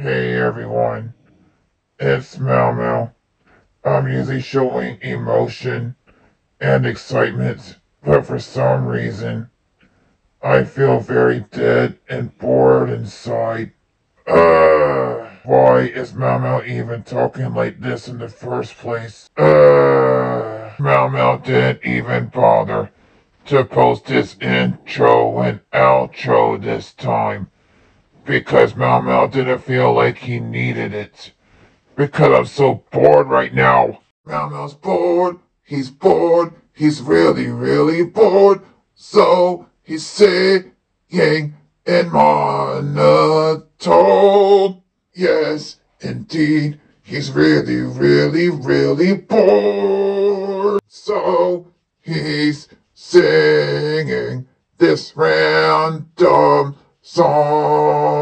Hey everyone, it's Mao Mao. I'm usually showing emotion and excitement, but for some reason, I feel very dead and bored inside. Uh, why is Mao Mao even talking like this in the first place? Uh, Mao Mao didn't even bother to post his intro and outro this time because Mao Mao didn't feel like he needed it. Because I'm so bored right now. Mao Mao's bored. He's bored. He's really, really bored. So he's saying in monotone. Yes, indeed. He's really, really, really bored. So he's singing this random song.